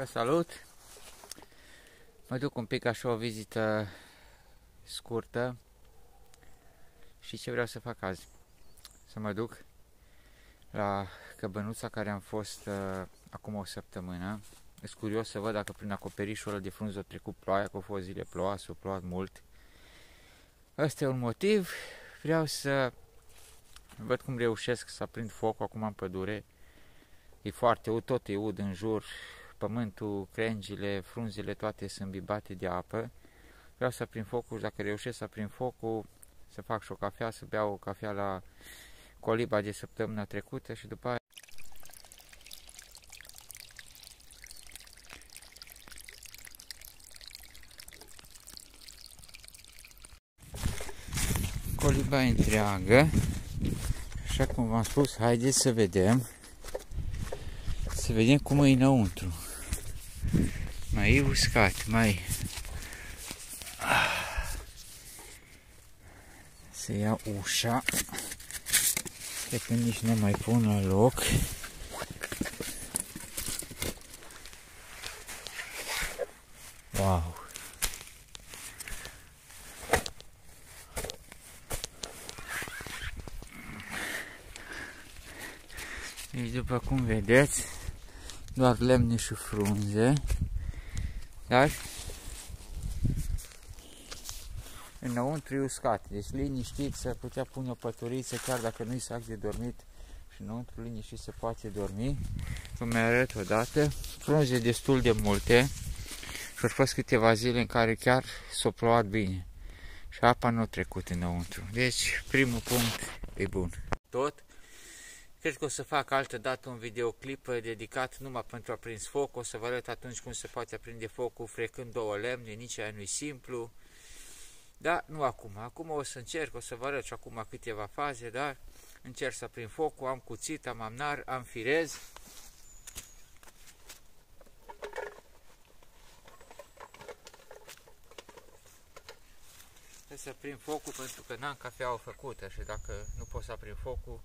Vă salut! Mă duc un pic așa o vizită scurtă și ce vreau să fac azi? Să mă duc la căbănuța care am fost uh, acum o săptămână. Sunt curios să văd dacă prin acoperișul ăla de frunză a trecut ploaia, că au fost zile ploase, au plouat mult. Ăsta e un motiv. Vreau să văd cum reușesc să aprind focul acum în pădure. E foarte ud, tot e ud în jur, pământul, crengile, frunzele, toate sunt bibate de apă. Vreau să aprind focul și dacă reușesc să aprind focul, să fac și o cafea, să beau o cafea la coliba de săptămâna trecută și după aia coliba întreagă. Așa cum v-am spus, haideți să vedem să vedem cum e înăuntru. Mai e uscat, mai... Să ia ușa. Cred că nici nu mai pun la loc. Wow! Deci după cum vedeți, doar lemne și frunze, dar înăuntru e uscat, deci liniștit să putea pune o păturiță chiar dacă nu-i sac de dormit și înăuntru liniștit se poate dormi. Vă mai arăt o dată, frunze destul de multe și au fost câteva zile în care chiar s-a plouat bine și apa nu a trecut înăuntru. Deci primul punct e bun. Tot Cred că o să fac altă dată un videoclip dedicat numai pentru a prins foc. O să vă arăt atunci cum se poate aprinde focul frecând două lemne, nici aia nu-i simplu. Da, nu acum. Acum o să încerc, o să vă arăt și acum câteva faze, dar încerc să prind focul, am cuțit, am amnar, am firez. Trebuie să prind focul pentru că n-am cafeaua făcută și dacă nu pot să aprind focul,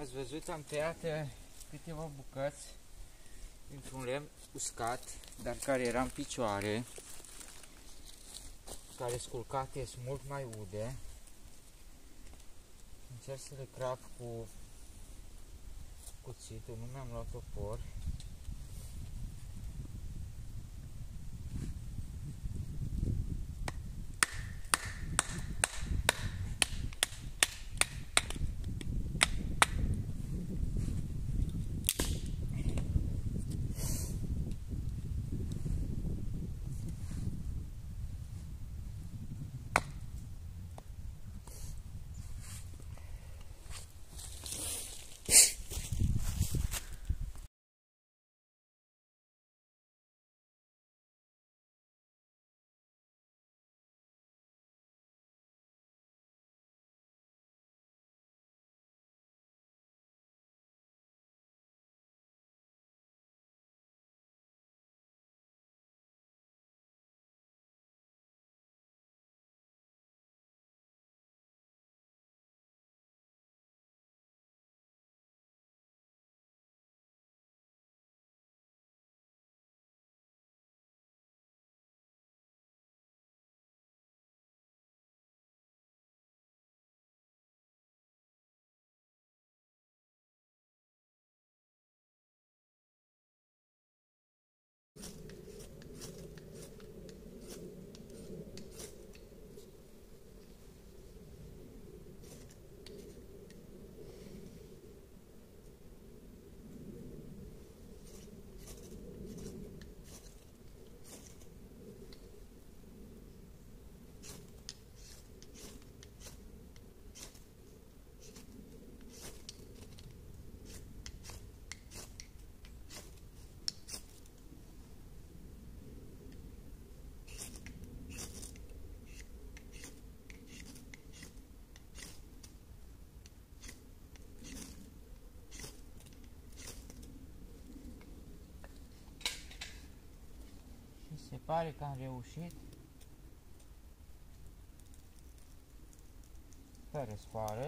ați văzut, am tăiat eh, câteva bucăți dintr-un lemn uscat, dar care era în picioare, care sculcate sunt mult mai ude. Încerc să le crap cu cuțitul, nu mi-am luat topor. Pare că am reușit. Fără sfoară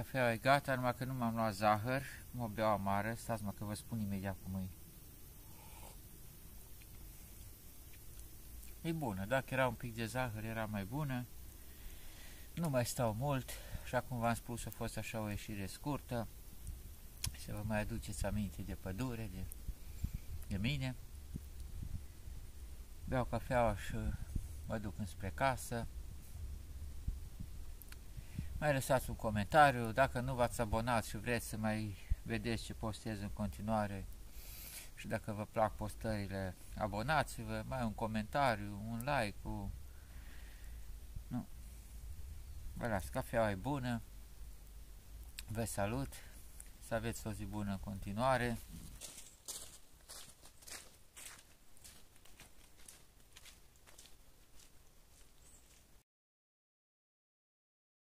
Cafeaua e gata, numai că nu m-am luat zahăr, mă beau amară, stați mă că vă spun imediat cum e. E bună, dacă era un pic de zahăr era mai bună. Nu mai stau mult, așa cum v-am spus, a fost așa o ieșire scurtă. Să vă mai aduceți aminte de pădure, de, de mine. Beau cafeaua și mă duc înspre casă mai lăsați un comentariu, dacă nu v-ați abonat și vreți să mai vedeți ce postez în continuare și dacă vă plac postările, abonați-vă, mai un comentariu, un like, cu... Nu. Vă las, cafeaua e bună, vă salut, să aveți o zi bună în continuare.